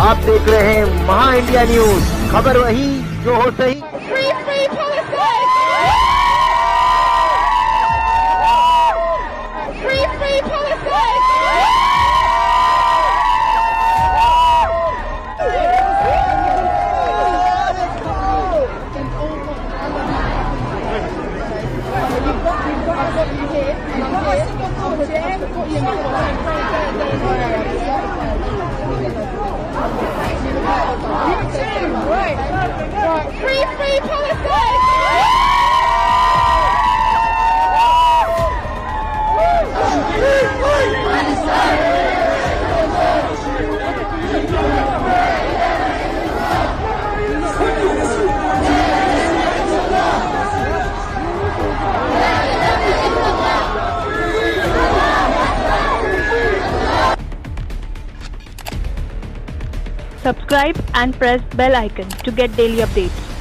देख रहे हैं महा इंडिया न्यूज़। खबर वही जो हो सही। Subscribe and press bell icon to get daily updates.